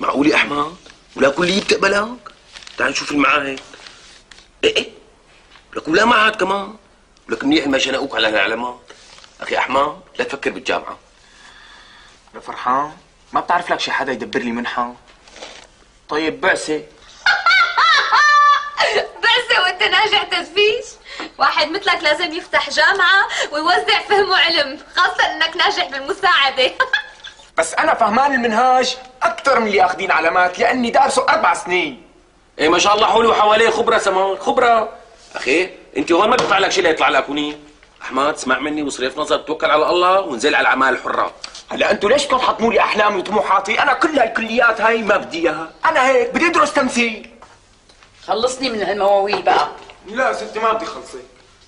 معقول يا أحمد؟ ولا كلية بتقبلك تعال نشوف المعاهد. إيه إيه؟ لك ولا معهد كمان. لك منيح ما شنقوك على العلامات أخي أحمد لا تفكر بالجامعة. يا فرحان ما بتعرف لك شي حدا يدبر لي منحة؟ طيب بعثة. بعثة وانت ناجح تدفيش واحد مثلك لازم يفتح جامعة ويوزع فهم وعلم خاصة إنك ناجح بالمساعدة. بس أنا فهمان المنهاج أكثر من اللي آخذين علامات لأني دارسه أربع سنين. إيه ما شاء الله حولي وحواليه خبرة سمان خبرة. أخي أنت هون ما بيطلع لك شيء ليطلع لك. هني أحمد اسمع مني وصرف نظر توكل على الله ونزل على الاعمال الحرة هلا أنتوا ليش بدكم تحطموا لي احلامي وطموحاتي؟ أنا كل هالكليات هاي ما بدي إياها. أنا هيك بدي أدرس تمثيل. خلصني من هالمواويل بقى. لا ستي ما بدي خلصك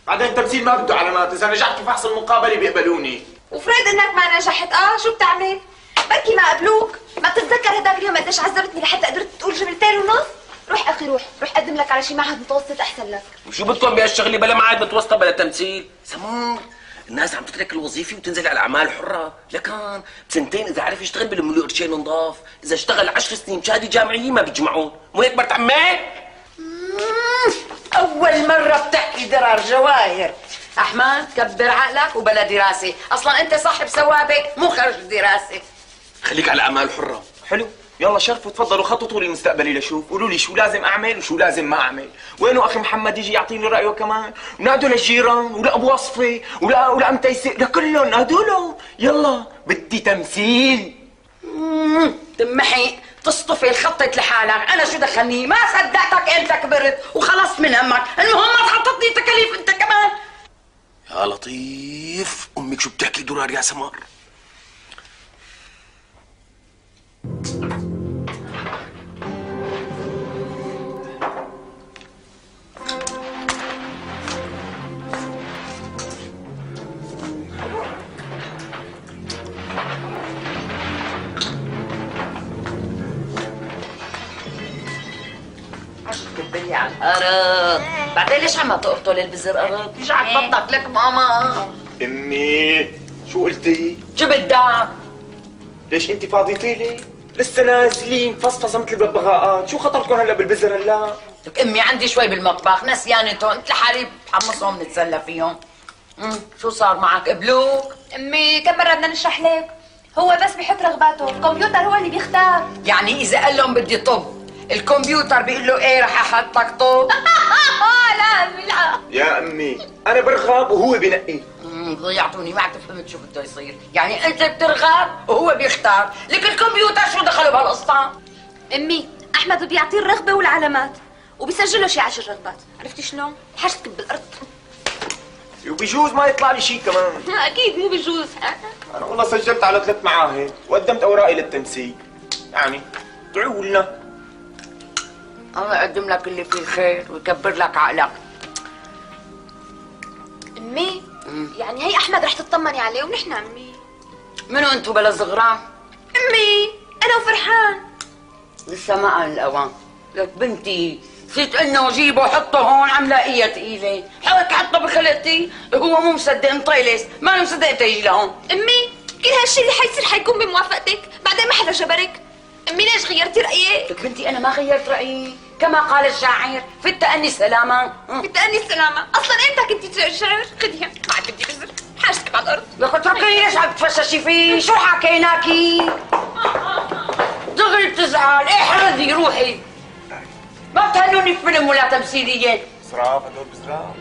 بعدين تمثيل ما بده علامات. إذا نجحت في فحص المقابلة بيقبلوني. وفرض إنك ما نجحت. آه شو بتعمل؟ بركي ما قبلوك؟ ما بتتذكر هداك اليوم قديش عذبتني لحتى قدرت تقول جملتين ونص؟ روح أخي روح روح قدم لك على شي معهد متوسط أحسن لك. وشو بدكم بهالشغله بلا معاد متوسطة بلا تمثيل. سمور الناس عم تترك الوظيفة وتنزل على الاعمال الحره لكان بسنتين إذا عرف يشتغل له قرشين نضاف إذا اشتغل عشر سنين شهادة جامعية ما بيجمعون مو هيك مرت عمي؟ أول مرة بتحكي درار جواهر. أحمد كبر عقلك وبلا دراسة. أصلا أنت صاحب سوابق مو خرج دراسه خليك على الاعمال الحره حلو؟ يلا شرفوا تفضلوا خططوا لي مستقبلي لشوف قولوا لي شو لازم أعمل وشو لازم ما أعمل. وينه أخي محمد يجي يعطيني رأيه كمان؟ ونادوا للجيران ولابو وصفي ولا ولا ام تيسير لكلهم نادوا له يلا بدي تمثيل. تمحي تصطفي الخطط لحالك. أنا شو دخلني؟ ما صدقتك أنت كبرت وخلصت من همك. المهم ما تحططني تكاليف أنت كمان. يا لطيف. أمك شو بتحكي درار يا سمر على الأرض بعدين ليش عم تقرطل البزر أرض؟ يجعك بطك لك ماما. امي شو قلتي؟ شو بدك ليش انت فاضيتي لي؟ لسه نازلين فصفصه مثل الببغاءات شو خطركم هلا بالبزر هلا؟ لك أمي عندي شوي بالمطبخ نسيانتهم قلت لحالي بحمصهم نتسلى فيهم. أمم، شو صار معك؟ قبلوك؟ أمي كم مرة بدنا نشرح لك؟ هو بس بيحط رغباته. الكمبيوتر هو اللي بيختار. يعني إذا قال لهم بدي طب الكمبيوتر بيقول له إيه رح أحطك طب لا امي لا يا أمي أنا برغب وهو بنقي. ضيعتوني ما عاد فهمت شو بده يصير. يعني أنت بترغب وهو بيختار. لك الكمبيوتر شو دخله بهالقصة؟ أمي أحمد بيعطيه الرغبة والعلامات وبيسجله شي عشر رغبات. عرفتي شلون؟ حشتك بالأرض. وبيجوز ما يطلع لي شيء كمان؟ أكيد مو بجوز. أنا والله سجلت على ثلاث معاهد وقدمت أوراقي للتنسيق يعني ادعوا لنا. الله يقدم لك اللي فيه الخير ويكبر لك عقلك. امي يعني هي أحمد رح تطمني عليه ونحن امي منو انتو بلا صغران امي أنا وفرحان. لسه ما قال الأوان. لك بنتي نسيت إنه جيبه حطه هون عامله إيه ثقيله حاولت حطه بخلقتي هو مو مصدق مطيلس ما مصدق تيجي لهون. أمي كل هالشي اللي حيصير حيكون بموافقتك. بعدين ما حدا جبرك. أمي ليش غيرتي رأيك؟ لك بنتي أنا ما غيرت رأيي. كما قال الشاعر في التأني سلاما. بتأني السلامة أصلا أنت كنتي شعر خديها ما عاد بدي بزر حاجتك على الأرض. لك اتركي ليش عم تفششي فيه شو حكيناكي؟ دغري بتزعل احرزي روحي. ما بتهنوني في فيلم ولا تمثيلية. صراف هدول بزراف.